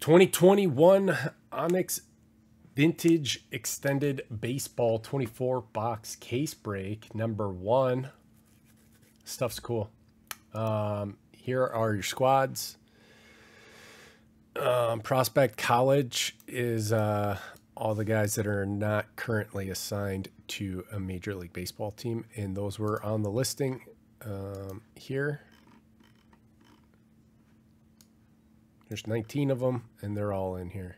2021 Onyx Vintage Extended Baseball 24 box case break number one. Stuff's cool. Um, here are your squads. Um, Prospect College is uh, all the guys that are not currently assigned to a Major League Baseball team, and those were on the listing um, here. There's 19 of them, and they're all in here.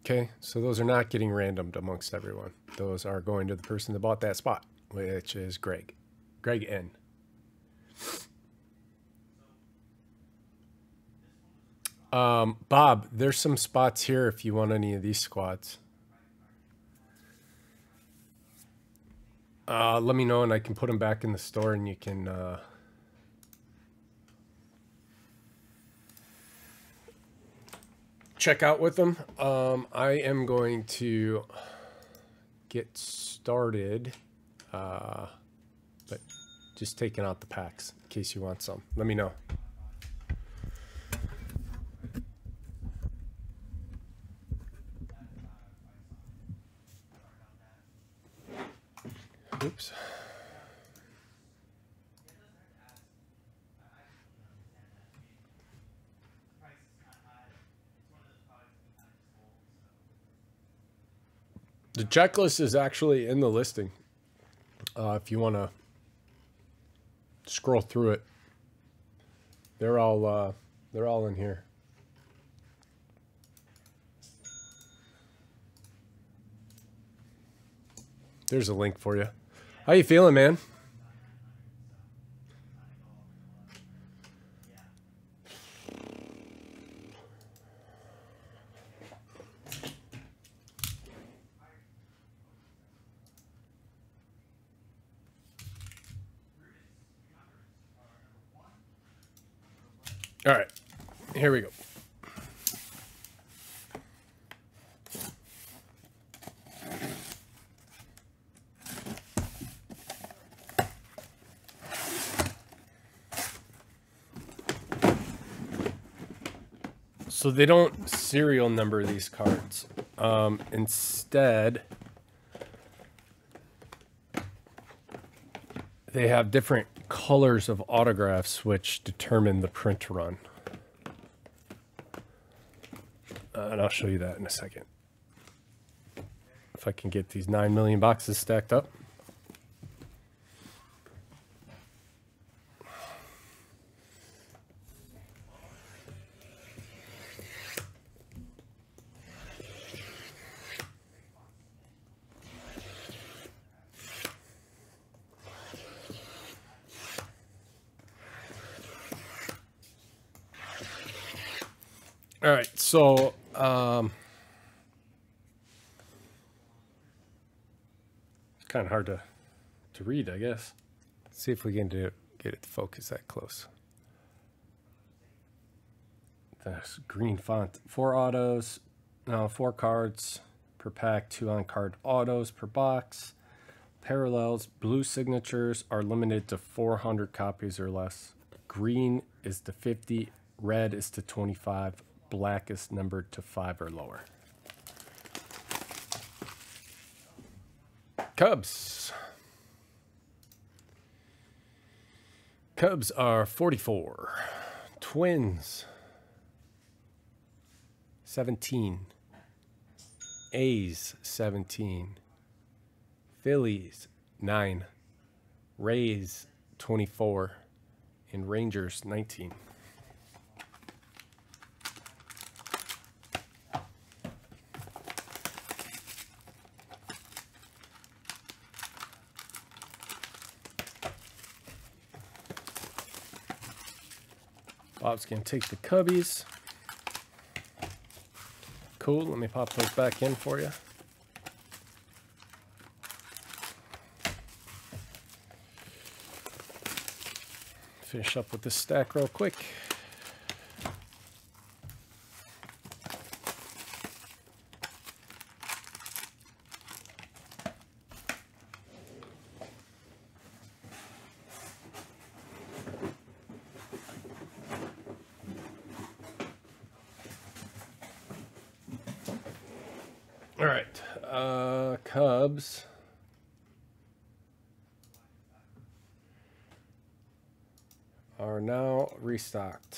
Okay, so those are not getting randomed amongst everyone. Those are going to the person that bought that spot, which is Greg. Greg N. Um, Bob, there's some spots here if you want any of these squads. Uh, let me know and I can put them back in the store and you can uh, check out with them. Um, I am going to get started, uh, but just taking out the packs in case you want some. Let me know. Oops. The checklist is actually in the listing. Uh, if you want to scroll through it, they're all uh, they're all in here. There's a link for you. How you feeling, man? All right, here we go. They don't serial number these cards. Um, instead, they have different colors of autographs which determine the print run. Uh, and I'll show you that in a second. If I can get these 9 million boxes stacked up. All right, so um, kind of hard to to read, I guess. Let's see if we can do get it to focus that close. That's green font, four autos, no, four cards per pack, two on card autos per box. Parallels, blue signatures are limited to 400 copies or less. Green is to 50, red is to 25, black is numbered to five or lower. Cubs. Cubs are 44. Twins, 17. A's, 17. Phillies, 9. Rays, 24. And Rangers, 19. Bob's going to take the cubbies. Cool, let me pop those back in for you. Finish up with this stack real quick. Right. Uh, Cubs. Are now restocked.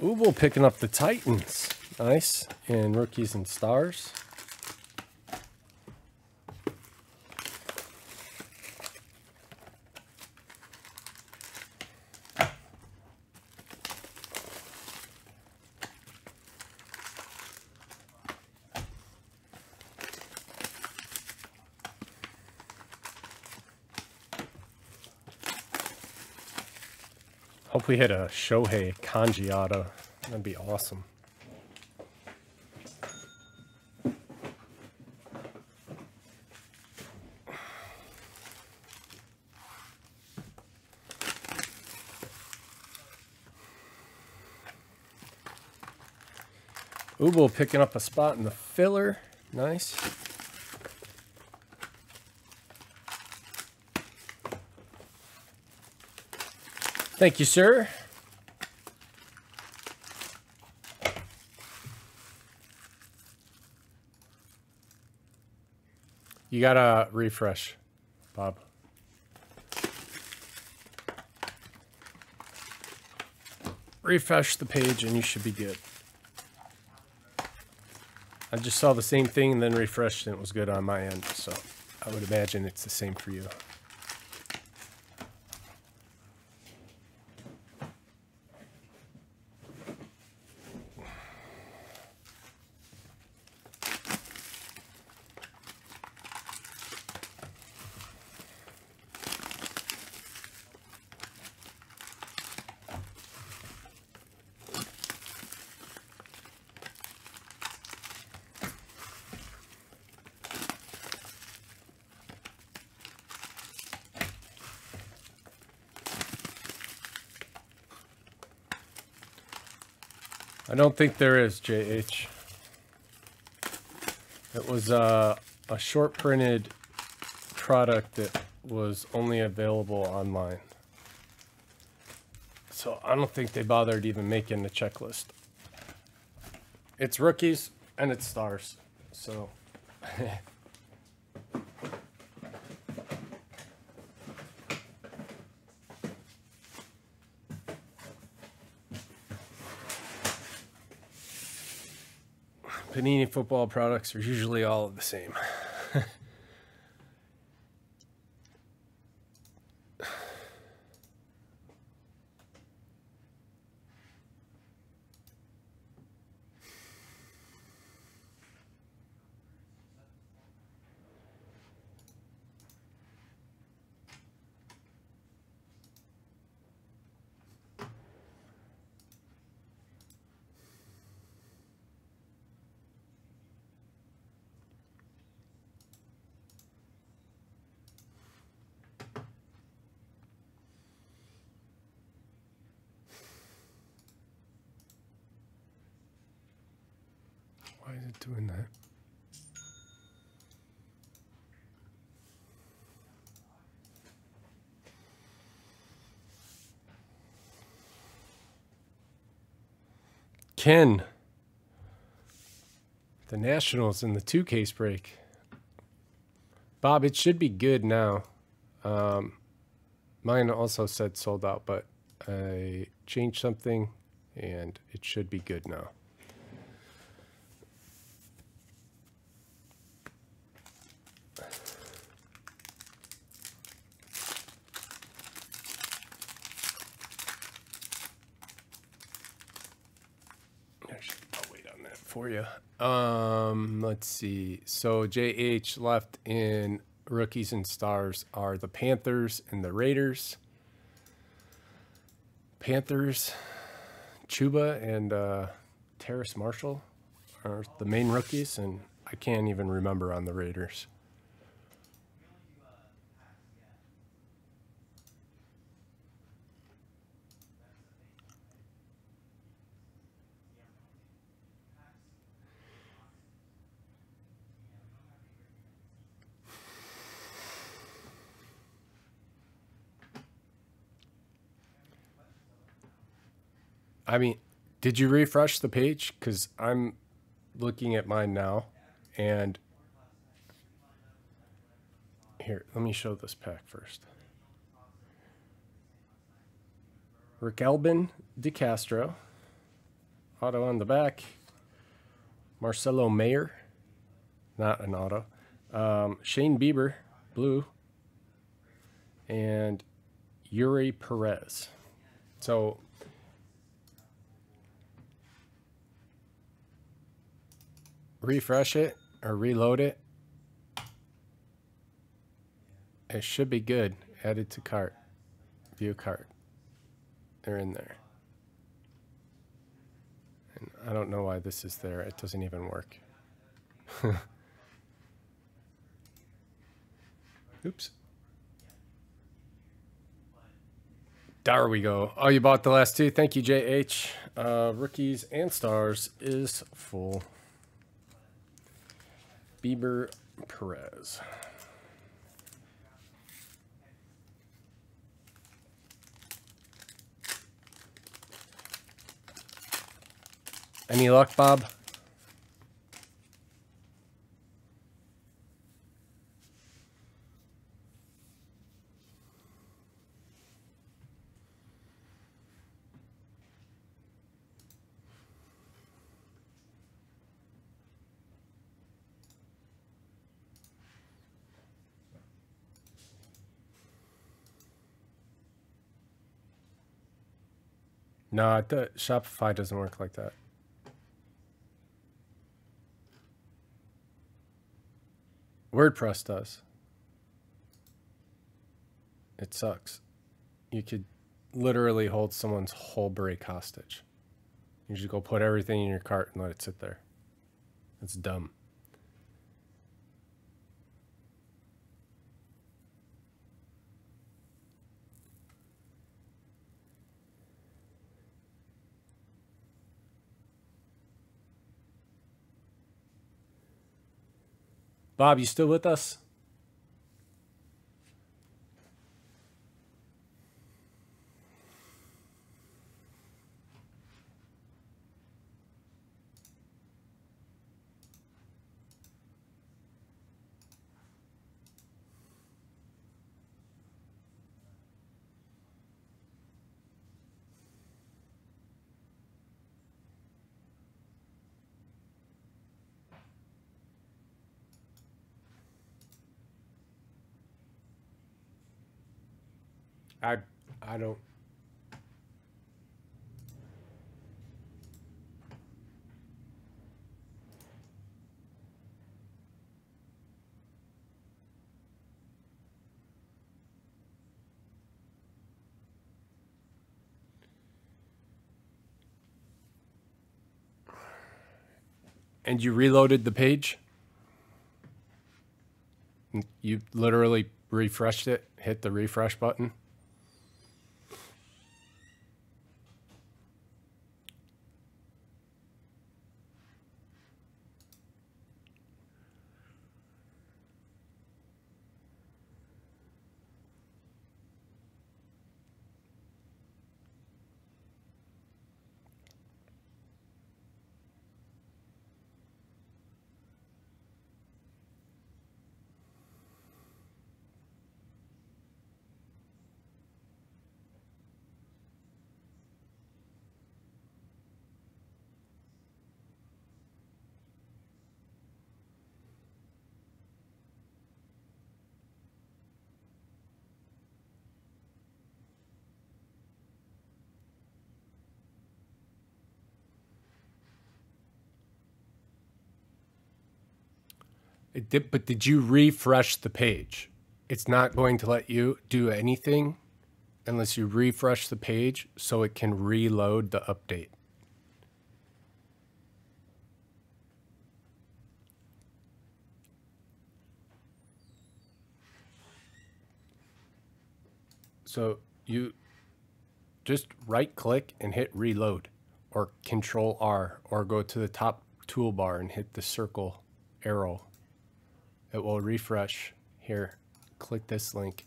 Ubel picking up the Titans. Nice. And rookies and stars. We hit a Shohei Kanji auto. That'd be awesome. Ubel picking up a spot in the filler. Nice. Thank you, sir. You gotta refresh, Bob. Refresh the page and you should be good. I just saw the same thing and then refreshed and it was good on my end, so I would imagine it's the same for you. I don't think there is, JH. It was uh, a short printed product that was only available online. So I don't think they bothered even making the checklist. It's rookies and it's stars. So Panini football products are usually all the same. Doing that? Ken. The Nationals in the two case break. Bob, it should be good now. Um, mine also said sold out, but I changed something and it should be good now. Actually, I'll wait on that for you. Um, let's see. So JH left in rookies and stars are the Panthers and the Raiders. Panthers, Chuba and uh, Terrace Marshall are the main rookies, and I can't even remember on the Raiders. I mean, did you refresh the page? Because I'm looking at mine now, and here, let me show this pack first. Rick Elbin DeCastro, auto on the back. Marcelo Mayer, not an auto. Um, Shane Bieber, blue. And Eury Perez. So refresh it or reload it. It should be good. Added to cart. View cart. They're in there. And I don't know why this is there. It doesn't even work. Oops. There we go. Oh, you bought the last two. Thank you, JH. Uh, rookies and stars is full. Bieber Perez. Any luck, Bob? No, the Shopify doesn't work like that. WordPress does. It sucks. You could literally hold someone's whole break hostage. You just go put everything in your cart and let it sit there. It's dumb. Bob, you still with us? I I don't. And you reloaded the page? You literally refreshed it, hit the refresh button? It did, but did you refresh the page? It's not going to let you do anything unless you refresh the page so it can reload the update. So you just right click and hit reload or control R or go to the top toolbar and hit the circle arrow it will refresh here. Click this link.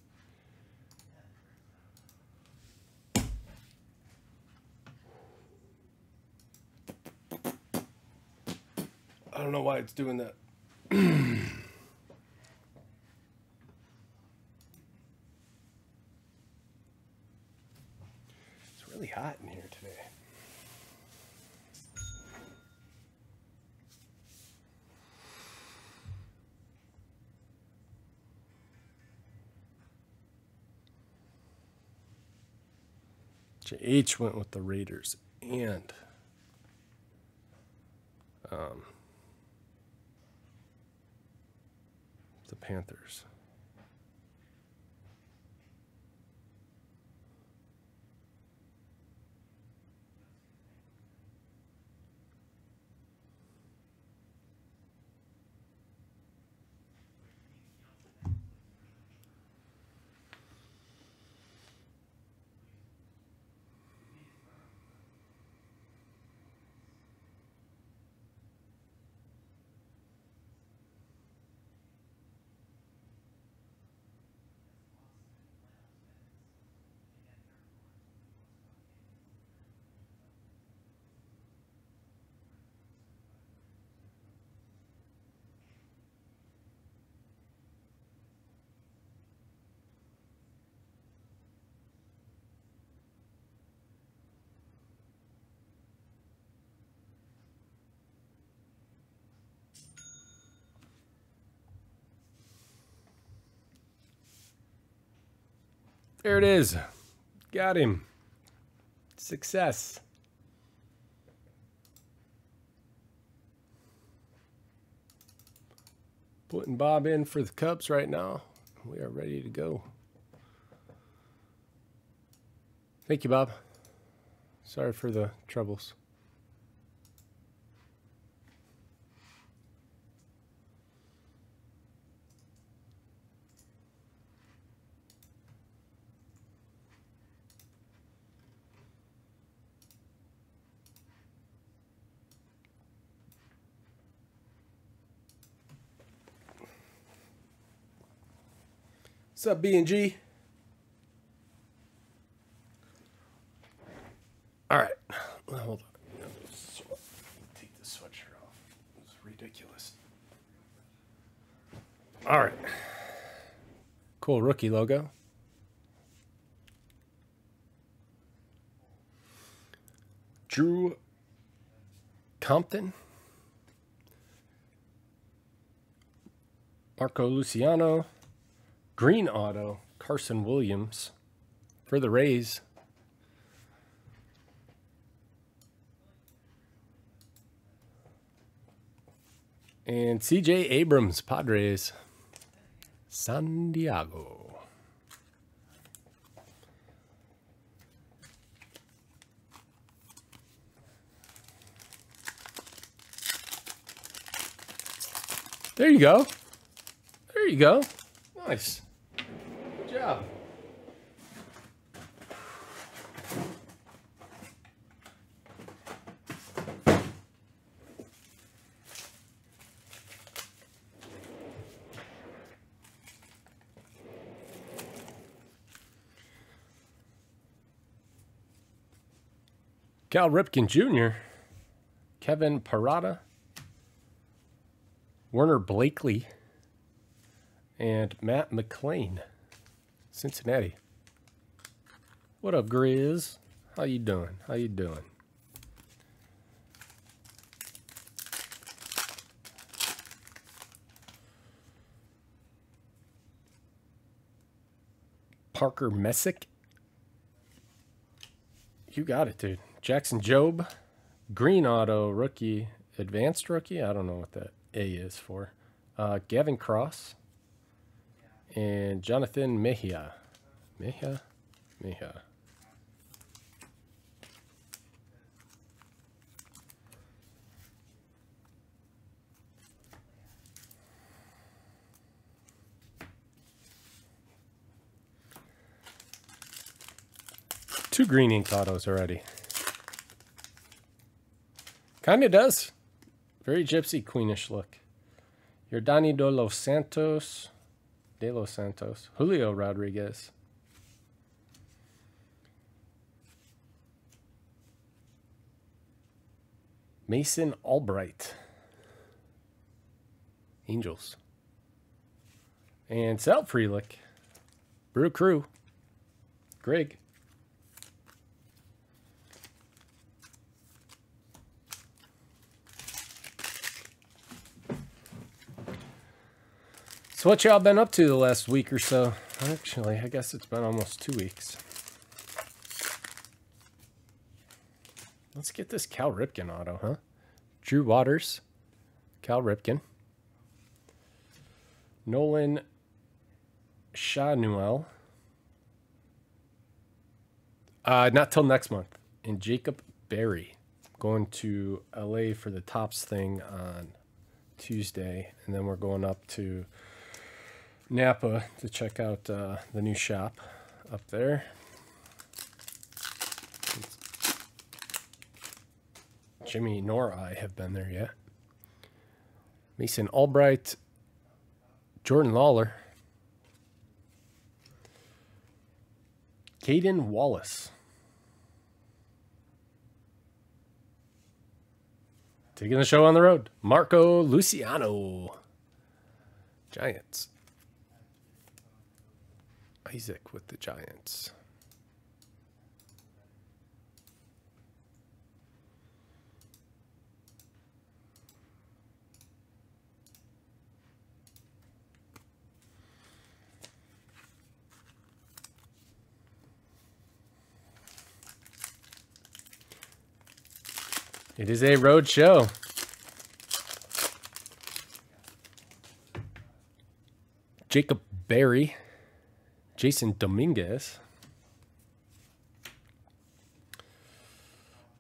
I don't know why it's doing that. it's really hot in here today. JH went with the Raiders and um, the Panthers. There it is. Got him. Success. Putting Bob in for the Cubs right now. We are ready to go. Thank you, Bob. Sorry for the troubles. What's up, B and G? All right. Hold on. Take the sweatshirt off. It's ridiculous. All right. Cool rookie logo. Drew Compton. Marco Luciano. Green auto, Carson Williams for the Rays. And CJ Abrams, Padres, San Diego. There you go. There you go. Nice Cal Ripken Jr., Kevin Parada, Werner Blakely, and Matt McLain. Cincinnati. What up, Grizz? How you doing? How you doing? Parker Messick. You got it, dude. Jackson Jobe. Green Auto rookie. Advanced rookie? I don't know what that A is for. Uh, Gavin Cross and Jonathan Mejia. Mejia? Mejia. Two green ink autos already. Kind of does. Very gypsy queenish look. Yordany de los Santos. De los Santos. Julio Rodriguez. Mason Albright. Angels. And Sal Frelick. Brew Crew. Greg. So what y'all been up to the last week or so? Actually, I guess it's been almost two weeks. Let's get this Cal Ripken auto, huh? Drew Waters, Cal Ripken, Nolan Schanuel. Uh, not till next month. And Jacob Berry going to LA for the Topps thing on Tuesday, and then we're going up to Napa to check out uh, the new shop up there. Jimmy nor I have been there yet. Mason Albright, Jordan Lawlar, Cayden Wallace. Taking the show on the road, Marco Luciano. Giants. Isaac with the Giants. It is a road show. Jacob Berry. Jasson Dominguez.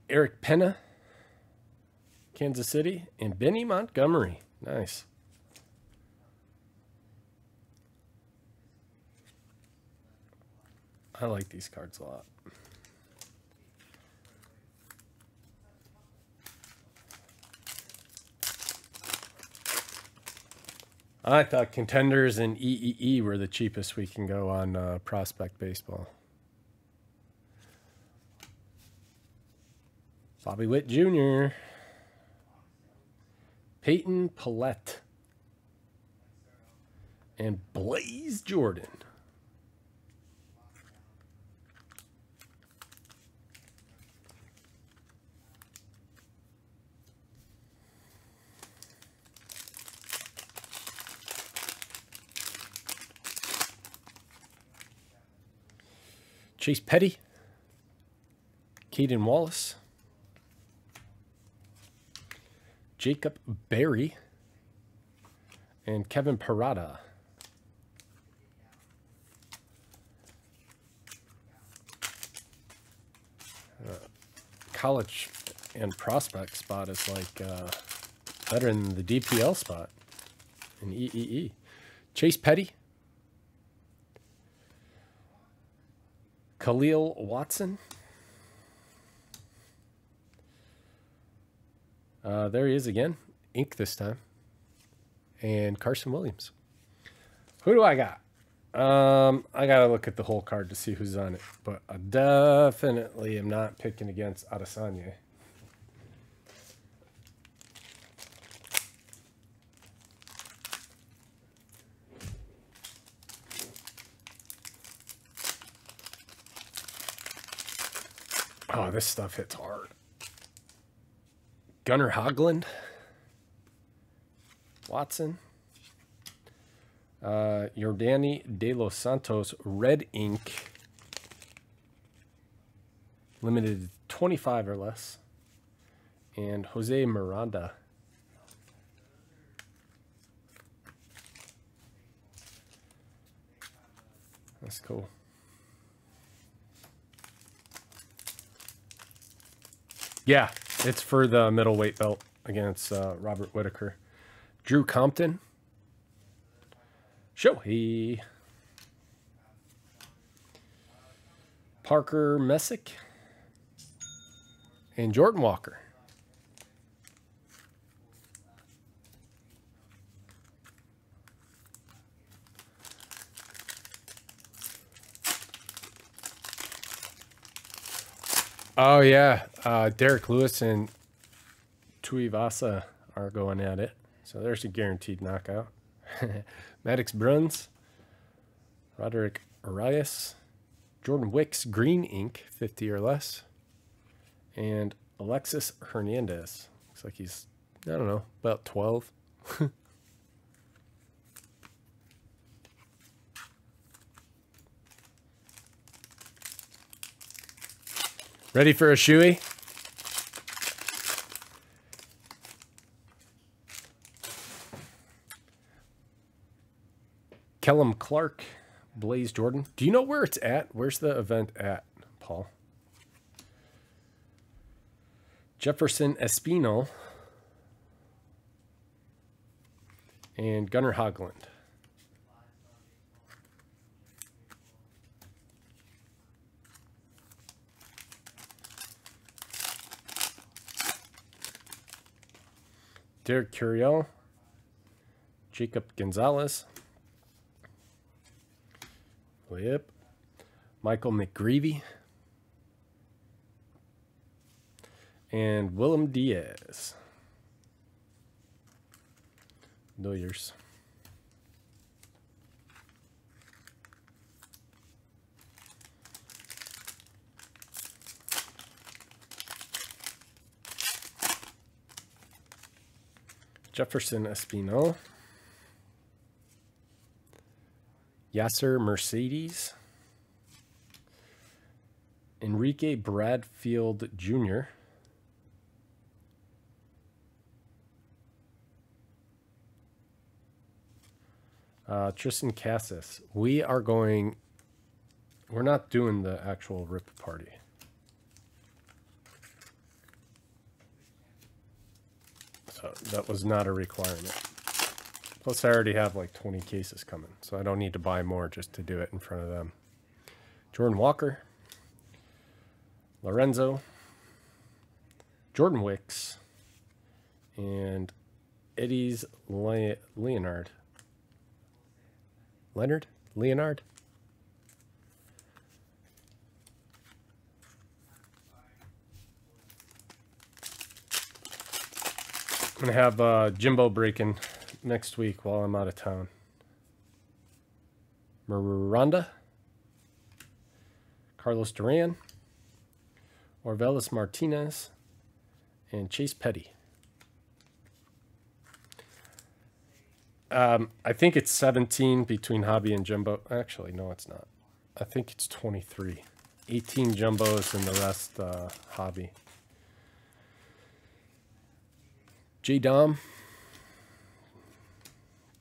Erick Pena, Kansas City, and Benny Montgomery. Nice. I like these cards a lot. I thought contenders and EEE were the cheapest we can go on uh, prospect baseball. Bobby Witt Jr. Peyton Pallette. And Blaze Jordan. Chase Petty, Cayden Wallace, Jacob Berry, and Kevin Parada. Uh, college and prospect spot is like uh, better than the DPL spot in EEE. Chase Petty, Khalil Watson. Uh, there he is again. Ink this time. And Carson Williams. Who do I got? Um, I got to look at the whole card to see who's on it. But I definitely am not picking against Adesanya. Oh, this stuff hits hard. Gunnar Hoglund. Watson. Uh, Yordany de los Santos Red Ink. Limited 25 or less. And Jose Miranda. That's cool. Yeah, it's for the middleweight belt against uh, Robert Whittaker. Drew Compton. Shohei. Parker Messick, and Jordan Walker. Oh yeah, uh, Derrick Lewis and Tuivasa are going at it. So there's a guaranteed knockout. Maddux Bruns, Roderick Arias, Jordan Wicks, Green Ink, 50 or less, and Alexis Hernandez. Looks like he's, I don't know, about 12. Ready for a shoey? Kellum Clark, Blaze Jordan. Do you know where it's at? Where's the event at, Paul? Jefferson Espino and Gunnar Hoglund. Derek Curiel, Jacob Gonzalez, Yep. Michael McGreevy. And Willem Diaz. Doyers. Jefferson Espino. Yasser Mercedes, Enrique Bradfield Jr., uh, Triston Casas. We are going, we're not doing the actual RIP party. So that was not a requirement. Plus, I already have like 20 cases coming, so I don't need to buy more just to do it in front of them. Jordan Walker, Lorenzo, Jordan Wicks, and Eddys Le Leonard. Leonard? Leonard? I'm going to have uh, Jimbo breaking next week while I'm out of town. Miranda, Carlos Duran, Orelvis Martinez, and Chase Petty. Um, I think it's 17 between Hobby and Jumbo. Actually, no, it's not. I think it's 23. 18 Jumbos and the rest uh, Hobby. J Dom.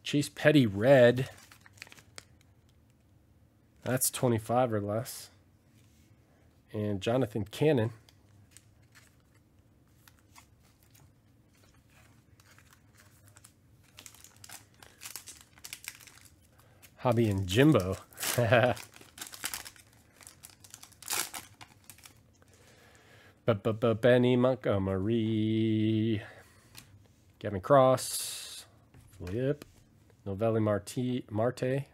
Chase Petty red. That's 25 or less. And Jonathan Cannon. Hobby and Jimbo. But Benny Montgomery. Gavin Cross. Flip. Novelli Marti, Marte,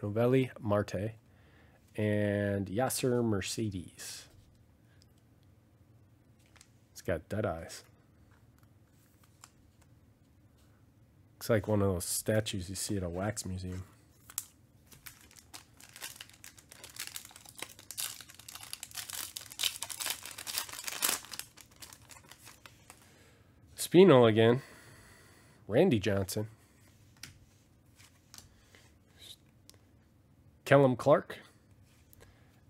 Novelli Marte, and Yasser Mercedes. It's got dead eyes. Looks like one of those statues you see at a wax museum. Spino again. Randy Johnson. Kellum Clark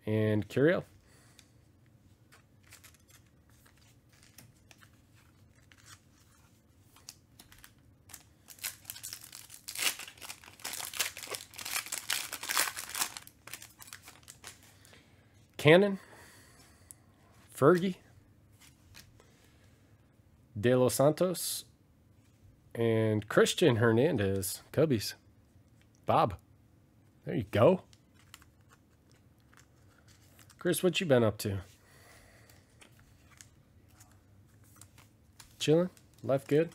and Curio. Cannon, Fergie, De Los Santos, and Christian Hernandez, Cubbies. Bob. There you go. Chris, what you been up to? Chilling? Life good?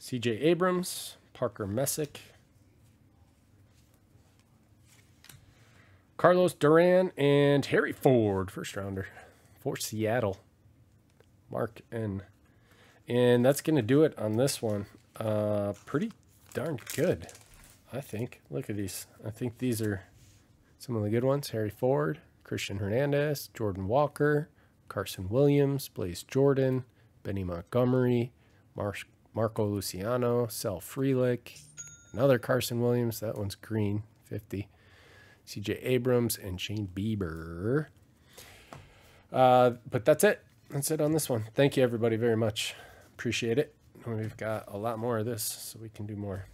CJ Abrams, Parker Messick, Carlos Duran, and Harry Ford, first rounder for Seattle. Mark N. And that's going to do it on this one. Uh, pretty darn good, I think. Look at these. I think these are some of the good ones. Harry Ford, Christian Hernandez, Jordan Walker, Carson Williams, Blaze Jordan, Benny Montgomery, Mar- Marco Luciano, Sal Frelick, another Carson Williams. That one's green, 50. CJ Abrams and Shane Bieber. Uh, but that's it. That's it on this one. Thank you, everybody, very much. Appreciate it. We've got a lot more of this, so we can do more.